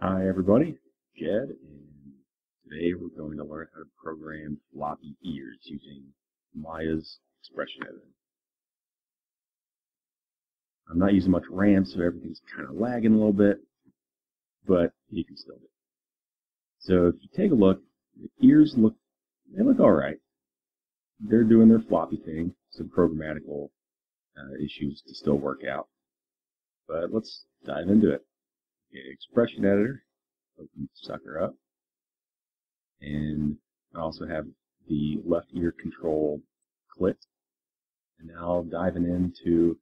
Hi everybody, Jed, and today we're going to learn how to program floppy ears using Maya's expression editor. I'm not using much RAM, so everything's kind of lagging a little bit, but you can still do it. So if you take a look, the ears look, they look alright. They're doing their floppy thing, some programmatical uh, issues to still work out. But let's dive into it expression editor, open sucker up, and I also have the left ear control clicked. And now diving into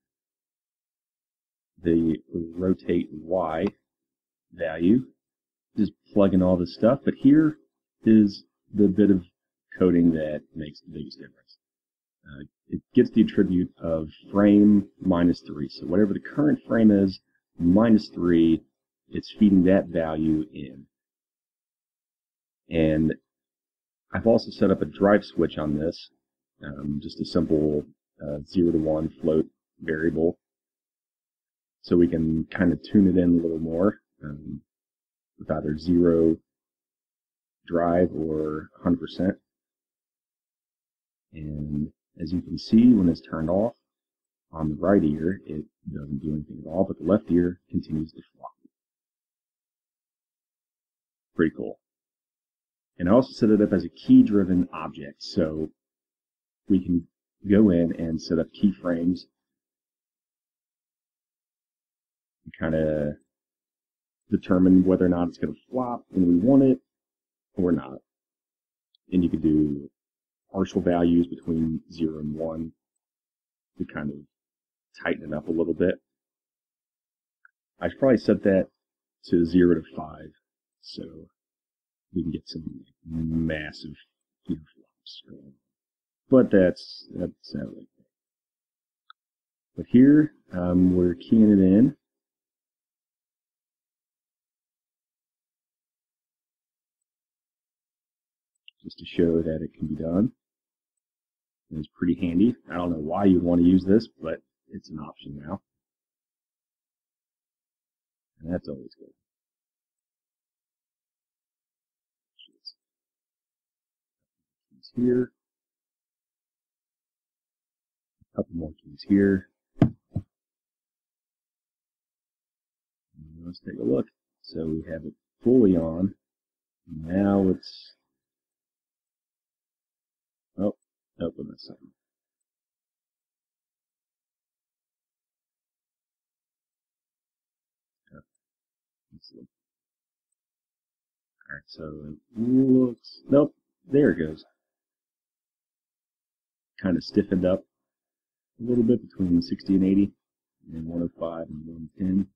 the rotate Y value, just plugging all this stuff, but here is the bit of coding that makes the biggest difference. Uh, it gets the attribute of frame minus 3. So whatever the current frame is, minus 3 it's feeding that value in. And I've also set up a drive switch on this, um, just a simple uh, 0 to 1 float variable. So we can kind of tune it in a little more um, with either 0 drive or 100%. And as you can see, when it's turned off, on the right ear, it doesn't do anything at all, but the left ear continues to flop. Pretty cool. And I also set it up as a key-driven object, so we can go in and set up keyframes and kind of determine whether or not it's going to flop when we want it or not. And you can do partial values between 0 and 1 to kind of tighten it up a little bit. I should probably set that to 0 to 5 so we can get some massive ear flops going. But that's that's how like that. But here um, we're keying it in. Just to show that it can be done. And it's pretty handy. I don't know why you'd want to use this, but it's an option now. And that's always good. Here. A couple more keys here. let's take a look. So we have it fully on. Now it's oh, open this up. Alright, so it looks, nope, there it goes kind of stiffened up a little bit between 60 and 80 and 105 and 110.